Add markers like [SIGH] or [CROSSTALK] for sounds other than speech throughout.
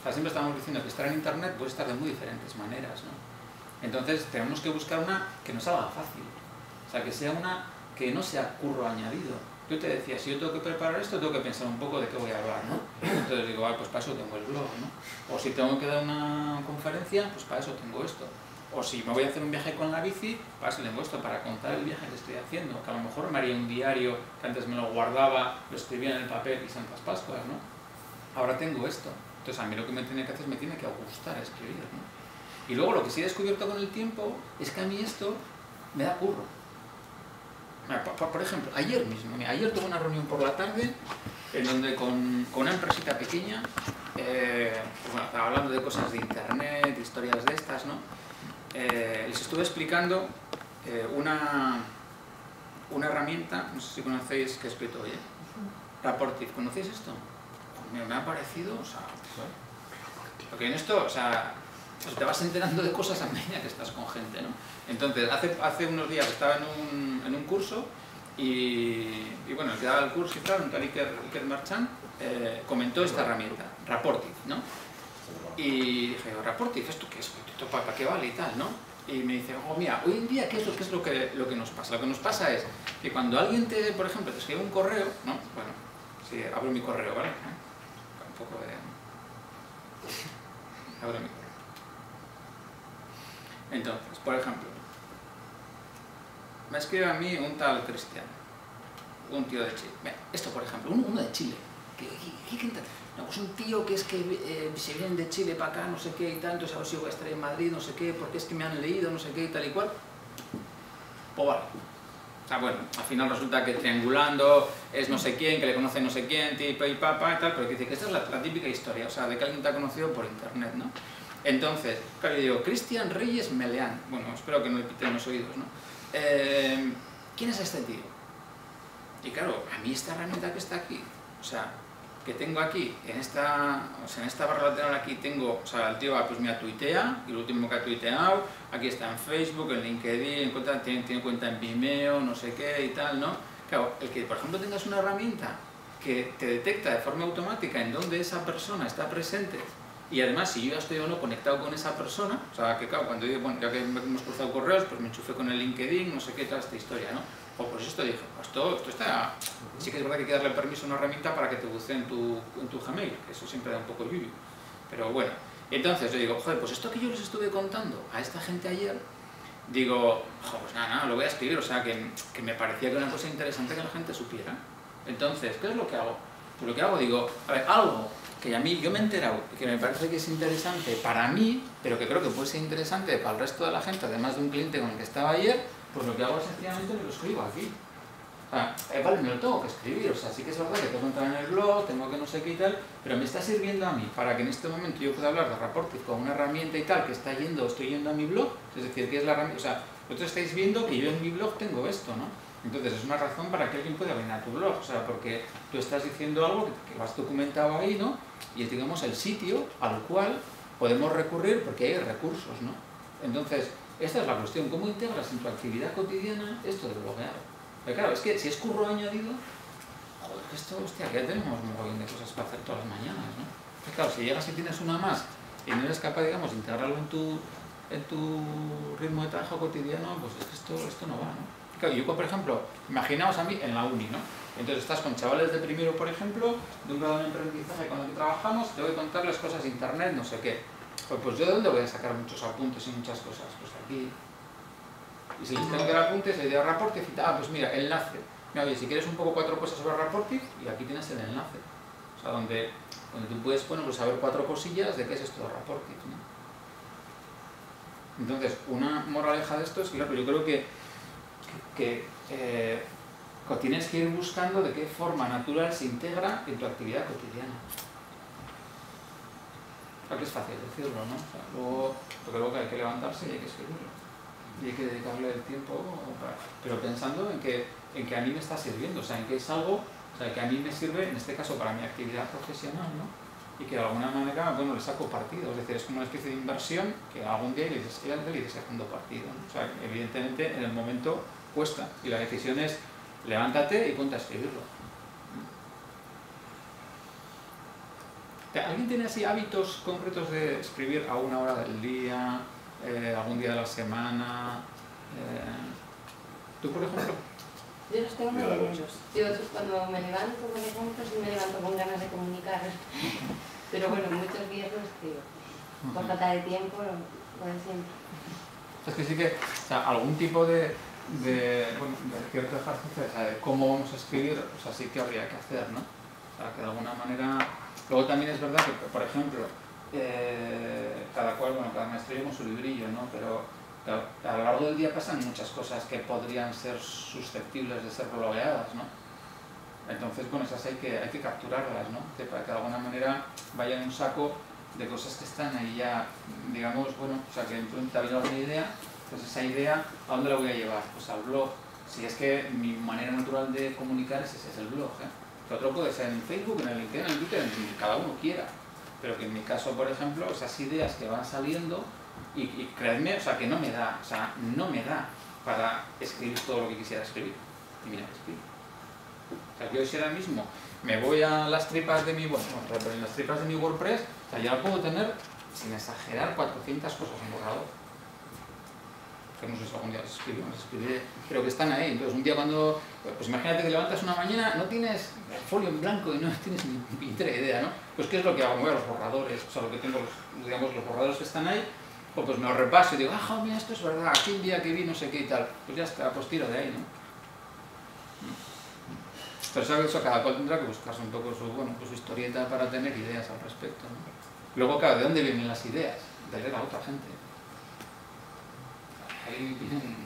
O sea, siempre estamos diciendo que estar en Internet puede estar de muy diferentes maneras, ¿no? Entonces tenemos que buscar una que nos haga fácil. O sea, que sea una que no sea curro añadido. Yo te decía, si yo tengo que preparar esto, tengo que pensar un poco de qué voy a hablar, ¿no? Entonces digo, ah, pues para eso tengo el blog, ¿no? O si tengo que dar una conferencia, pues para eso tengo esto. O si me voy a hacer un viaje con la bici, para eso tengo esto, para contar el viaje que estoy haciendo. Que a lo mejor me haría un diario, que antes me lo guardaba, lo escribía en el papel y Santas Pascuas, ¿no? Ahora tengo esto. Entonces a mí lo que me tiene que hacer es me tiene que gustar escribir, ¿no? Y luego lo que sí he descubierto con el tiempo es que a mí esto me da curro. Por ejemplo, ayer mismo, ayer tuve una reunión por la tarde en donde con, una empresita pequeña, eh, pues bueno, hablando de cosas de internet, historias de estas, ¿no? Eh, les estuve explicando eh, una, una herramienta, no sé si conocéis que he escrito hoy, Rapportive, ¿conocéis esto? Pues me, ha parecido, o sea, porque en esto, o sea, pues te vas enterando de cosas a medida que estás con gente, ¿no? Entonces, hace, hace unos días estaba en un, en un curso y, y, bueno, el que daba el curso y tal, un tal Iker, Iker Marchand, eh, comentó esta herramienta, Rapportive, ¿no? Y dije, Rapportive, ¿esto qué es? ¿Esto para, qué vale y tal, no? Y me dice, oh, mira, hoy en día, ¿qué es, lo, qué es lo, que, lo que nos pasa? Lo que nos pasa es que cuando alguien te, por ejemplo, te escribe un correo, ¿no? Bueno, si abro mi correo, ¿vale? Poco de... Correo. Entonces, por ejemplo, me escribe a mí un tal cristiano, un tío de Chile. esto, por ejemplo, uno, de Chile. ¿Qué, no, pues un tío que es que eh, se viene de Chile para acá, no sé qué y tal, entonces a ver si voy a estar en Madrid, no sé qué, porque es que me han leído, no sé qué y tal y cual. Pues vale. Sea, bueno, al final resulta que triangulando es no sé quién, que le conoce no sé quién, tipo y papá y tal, pero que dice que esta es la, la típica historia, o sea, de que alguien te ha conocido por internet, ¿no? Entonces, claro, yo digo, Cristian Reyes Meleán. Bueno, espero que no le piten los oídos, ¿no? Eh, ¿Quién es este tío? Y claro, a mí esta herramienta que está aquí, o sea, que tengo aquí, en esta, o sea, en esta barra lateral aquí tengo, o sea, el tío pues me tuitea, y lo último que ha tuiteado, aquí está en Facebook, en LinkedIn, en tiene, tiene cuenta en Vimeo, no sé qué y tal, ¿no? Claro, el que por ejemplo tengas una herramienta que te detecta de forma automática en dónde esa persona está presente y además, si yo ya estoy o no conectado con esa persona, o sea, que claro, cuando yo, bueno, ya que hemos cruzado correos, pues me enchufé con el LinkedIn, no sé qué, toda esta historia, ¿no? O pues esto dije, pues esto, esto está... Sí que es verdad que hay que darle permiso a una herramienta para que te bucee en tu, en tu Gmail, que eso siempre da un poco el Pero bueno, entonces yo digo, joder, pues esto que yo les estuve contando a esta gente ayer, digo, joder, pues nada, nada, lo voy a escribir, o sea, que, que me parecía que era una cosa interesante que la gente supiera. Entonces, ¿qué es lo que hago? Pues lo que hago, digo, a ver, algo que a mí yo me he enterado que me parece que es interesante para mí, pero que creo que puede ser interesante para el resto de la gente, además de un cliente con el que estaba ayer, pues lo que hago es sencillamente lo escribo aquí. Sea, eh, vale, me lo tengo que escribir, o sea, sí que es verdad que tengo que entrar en el blog, tengo que no sé qué y tal, pero me está sirviendo a mí para que en este momento yo pueda hablar de reportes con una herramienta y tal que está yendo, estoy yendo a mi blog, es decir, que es la herramienta, o sea, vosotros estáis viendo que yo en mi blog tengo esto, ¿no? Entonces es una razón para que alguien pueda venir a tu blog, o sea, porque tú estás diciendo algo que, que has documentado ahí, ¿no? Y es, digamos, el sitio al cual podemos recurrir porque hay recursos, ¿no? Entonces, esta es la cuestión, ¿cómo integras en tu actividad cotidiana esto de bloguear? Pero claro, es que si es curro añadido, joder, esto, hostia, ya tenemos un montón de cosas para hacer todas las mañanas, ¿no? Claro, si llegas y tienes una más y no eres capaz, digamos, de integrarlo en tu, en tu ritmo de trabajo cotidiano, pues es que esto, esto no va, ¿no? Claro, yo, por ejemplo, imaginaos a mí en la uni, ¿no? Entonces estás con chavales de primero, por ejemplo, de un grado de aprendizaje con el que trabajamos, te voy a contarles cosas de internet, no sé qué. Pues, pues yo de dónde voy a sacar muchos apuntes y muchas cosas, pues aquí. Y si les tengo que apuntes, le doy reporte y ah, pues mira, enlace. Mira, oye, si quieres un poco cuatro cosas sobre reporte, y aquí tienes el enlace. O sea, donde, donde tú puedes bueno, pues saber cuatro cosillas de qué es esto de reporte. ¿no? Entonces, una moraleja de esto es claro, yo creo que que eh, tienes que ir buscando de qué forma natural se integra en tu actividad cotidiana. Claro que es fácil decirlo, ¿no? luego, porque luego hay que levantarse y hay que escribirlo. Y hay que dedicarle el tiempo, pero pensando en que, en que a mí me está sirviendo, o sea, en que es algo o sea, que a mí me sirve, en este caso, para mi actividad profesional, ¿no? y que de alguna manera, bueno, le saco partido, es decir, es como una especie de inversión que algún día le dices, le dices segundo partido, o sea, evidentemente en el momento cuesta. Y la decisión es levántate y ponte a escribirlo. ¿Alguien tiene así hábitos concretos de escribir a una hora del día, eh, algún día de la semana? Eh, ¿Tú, por ejemplo? Yo los tengo muy muchos. Yo cuando me levanto, por ejemplo, sí me levanto con ganas de comunicar. [LAUGHS] Pero bueno, muchos días lo escribo. Por falta de tiempo, lo de siempre. Es que sí que, o sea, algún tipo de, de, bueno, de cierto ejercicio, o sea, de cómo vamos a escribir, o sea, sí que habría que hacer, ¿no? Sea, que de alguna manera... Luego también es verdad que, por ejemplo, eh, cada cual, bueno, cada maestro lleva su librillo, ¿no? Pero a lo largo del día pasan muchas cosas que podrían ser susceptibles de ser bloqueadas, ¿no? Entonces, bueno, esas hay que, hay que capturarlas, ¿no? para que de alguna manera vaya en un saco de cosas que están ahí ya, digamos, bueno, o sea, que ha habido una idea, pues esa idea, ¿a dónde la voy a llevar? Pues al blog. Si es que mi manera natural de comunicar es ese, es el blog, ¿eh? Que otro puede ser en Facebook, en el LinkedIn, en Twitter, en cada uno quiera. Pero que en mi caso, por ejemplo, esas ideas que van saliendo, y, y creedme, o sea, que no me da, o sea, no me da para escribir todo lo que quisiera escribir. Y mira, escribo. O sea, yo si ahora mismo me voy a las tripas de mi, bueno, en las tripas de mi WordPress, o sea, ya puedo tener, sin exagerar, 400 cosas en borrador que no sé si algún día las escribiré, pero que están ahí. Entonces, un día cuando, pues imagínate que levantas una mañana, no tienes folio en blanco y no [LAUGHS] tienes ni pintera idea, ¿no? Pues, ¿qué es lo que hago? Me voy a los borradores, o sea, lo que tengo, los, digamos, los borradores que están ahí, pues, pues me los repaso y digo, ah, mira, esto es verdad, aquí un día que vi, no sé qué y tal. Pues ya está, pues tiro de ahí, ¿no? Pero eso, eso cada cual tendrá que buscarse un poco su, bueno, pues su historieta para tener ideas al respecto. ¿no? Luego, claro, ¿de dónde vienen las ideas? De leer a otra gente ahí vienen,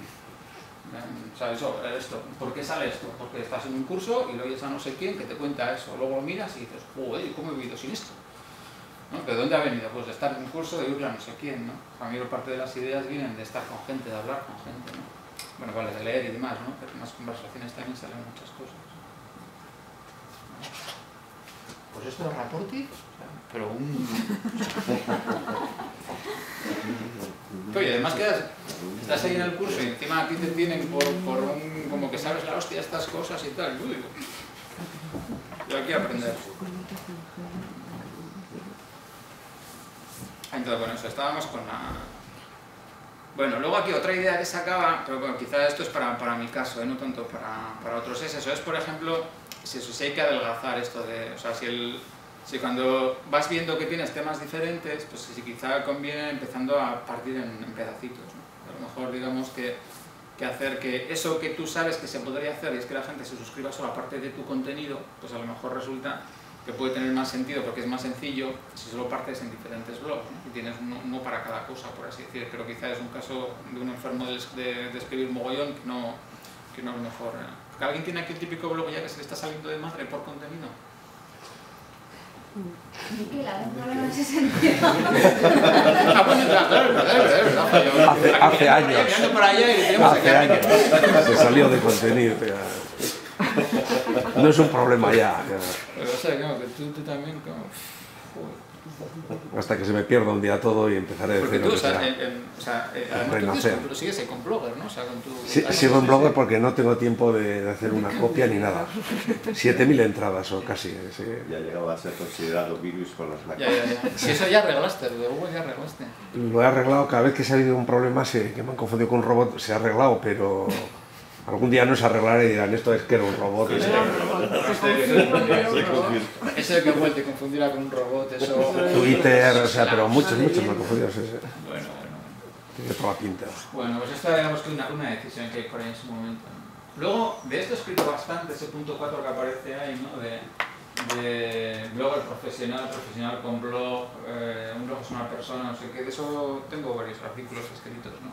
o sea, eso, esto, ¿por qué sale esto? Porque estás en un curso y lo oyes a no sé quién que te cuenta eso, luego lo miras y dices, joder, ¿cómo he vivido sin esto? ¿No? ¿De dónde ha venido? Pues de estar en un curso, de oírle a no sé quién, ¿no? A mí parte de las ideas vienen de estar con gente, de hablar con gente, ¿no? Bueno, vale, de leer y demás, ¿no? Pero en las conversaciones también salen muchas cosas. Pues esto es Raporti, pero un... [LAUGHS] Oye, además quedas, estás ahí en el curso y encima a ti te tienen por, por un, como que sabes la hostia estas cosas y tal. Uy, yo aquí aprender. Entonces, bueno, eso, estábamos con la... Bueno, luego aquí otra idea que sacaba, pero bueno, quizá esto es para, para mi caso, ¿eh? no tanto para, para, otros, es eso, es por ejemplo, si, si hay que adelgazar esto de, o sea, si el, si cuando vas viendo que tienes temas diferentes, pues si quizá conviene empezando a partir en, pedacitos. ¿no? A lo mejor digamos que, que, hacer que eso que tú sabes que se podría hacer y es que la gente se suscriba solo a parte de tu contenido, pues a lo mejor resulta que puede tener más sentido porque es más sencillo si solo partes en diferentes blogs y tienes uno, para cada cosa, por así decir. Pero quizá es un caso de un enfermo de, de, escribir mogollón que no, que no es mejor. ¿eh? ¿Alguien tiene aquí el típico blog ya que se le está saliendo de madre por contenido? Hace, hace años. Hace años. Se salió de contenido. No es un problema ya. Pero, o sea, que tú, también, como... Hasta que se me pierda un día todo y empezaré a decir tú, o sea, o sea, eh, renacer. Tú, sigues con blogger, ¿no? O sea, con tu, sí, sigo en blogger porque no tengo tiempo de, de hacer una copia ni nada. 7.000 entradas o casi. Sí. Ya llegaba a ser considerado virus con las máquinas. Ya, ya, ya. Si eso ya arreglaste, de Google ya arreglaste. Lo he arreglado, cada vez que se ha habido un problema se, que me han confundido con un robot, se ha arreglado, pero... Algún día nos arreglaré y dirán, esto es que era un robot. Ese que te confundirá con un robot, eso... Twitter, o sea, pero muchos, muchos me han confundido. Bueno, bueno. Tiene toda la pinta. Bueno, pues esta digamos que una, una decisión que hay por ahí en su momento. Luego, de esto he escrito bastante, ese punto 4 que aparece ahí, ¿no? De, de blogger profesional, profesional con blog, eh, un blog es una persona, no sé qué, de eso tengo varios artículos escritos, ¿no?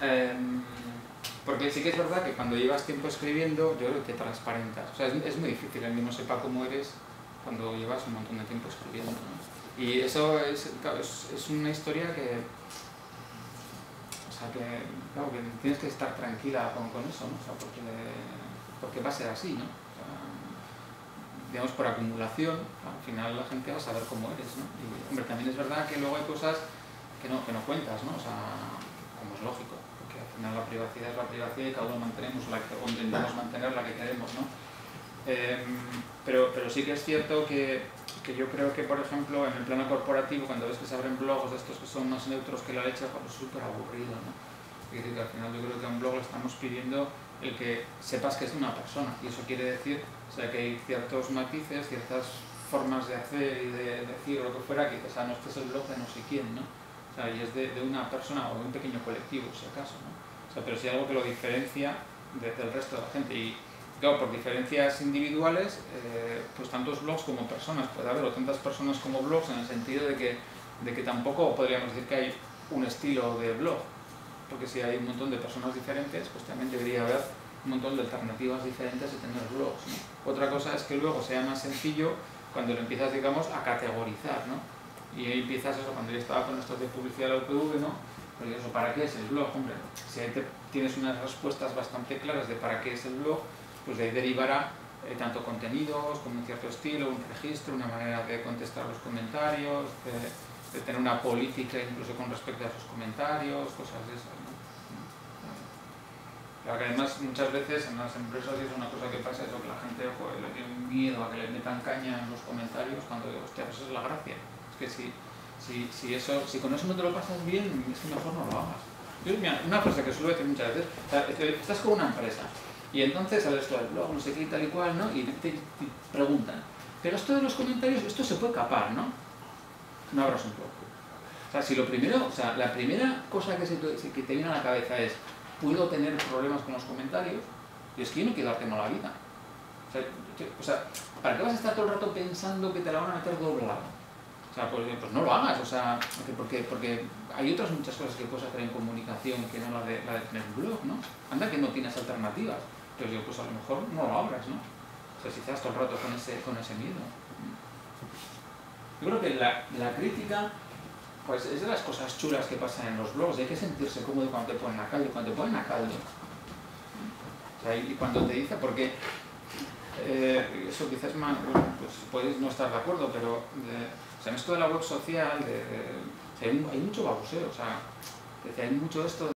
Eh, porque sí que es verdad que cuando llevas tiempo escribiendo, yo creo que transparentas. O sea, es, muy difícil el no sepa cómo eres cuando llevas un montón de tiempo escribiendo. Y eso es, es, una historia que... O sea, que, tienes que estar tranquila con, eso, ¿no? Porque, porque va a ser así, ¿no? digamos, por acumulación, al final la gente va a saber cómo eres, ¿no? Y, hombre, también es verdad que luego hay cosas que no, que no cuentas, ¿no? O sea, como es lógico la privacidad es la privacidad y cada uno mantenemos la que, intentamos mantener la que queremos, ¿no? Em, pero, pero sí que es cierto que, que yo creo que, por ejemplo, en el plano corporativo, cuando ves que se abren blogs de estos que son más neutros que la leche, pues es súper aburrido, ¿no? Es decir, que al final yo creo que a un blog le estamos pidiendo el que sepas que es una persona, y eso quiere decir o sea, que hay ciertos matices, ciertas formas de hacer y de decir o lo que fuera, que dices, ah, no, este es el blog de no sé quién, ¿no? O sea, y es de, de una persona o de un pequeño colectivo, si acaso, ¿no? Sea, pero hay algo que lo diferencia del resto de la gente. Y claro, por diferencias individuales, eh, pues tantos blogs como personas puede haber, o tantas personas como blogs, en el sentido de que, de que tampoco podríamos decir que hay un estilo de blog, porque si hay un montón de personas diferentes, pues también debería haber un montón de alternativas diferentes de tener blogs. Otra cosa es que luego sea más sencillo cuando lo empiezas, digamos, a categorizar, ¿no? Y ahí empiezas eso, cuando yo estaba con esto de publicidad de la UPV, ¿no? Pues eso, ¿para qué es el blog? Hombre, si ahí tienes unas respuestas bastante claras de para qué es el blog, pues de ahí derivará eh, tanto contenidos como un cierto estilo, un registro, una manera de contestar los comentarios, de, tener una política incluso con respecto a sus comentarios, cosas de esas. ¿no? Claro que además muchas veces en las empresas es una cosa que pasa, eso que la gente joder, le tiene miedo a que le metan caña en los comentarios cuando digo, hostia, pues es la gracia. Es que si si, si, eso, si con eso no te lo pasas bien, es que mejor no lo hagas. Yo, mira, una cosa que suelo decir muchas veces, estás con una empresa y entonces sales esto del blog, no sé qué tal y cual, ¿no? Y te, preguntan, pero esto de los comentarios, esto se puede capar, ¿no? No abras un poco. O sea, si lo primero, o sea, la primera cosa que, se te, que te viene a la cabeza es, puedo tener problemas con los comentarios, y es que yo no quiero darte la vida. O sea, o sea, ¿para qué vas a estar todo el rato pensando que te la van a meter doblado? Pues, no lo hagas, o sea, porque, porque hay otras muchas cosas que puedes hacer en comunicación que no la de, la de tener un blog, ¿no? Anda que no tienes alternativas. Entonces yo, pues a lo mejor no lo abras, ¿no? O sea, si estás todo el rato con ese, con ese miedo. Yo creo que la, la crítica pues es de las cosas chulas que pasan en los blogs, hay que sentirse cómodo cuando te ponen a caldo, cuando te ponen a caldo. O sea, y cuando te dice, porque eh, eso quizás más, pues podéis no estar de acuerdo, pero o sea, en esto de la web social, de, hay, hay, mucho baboseo, o sea, hay mucho esto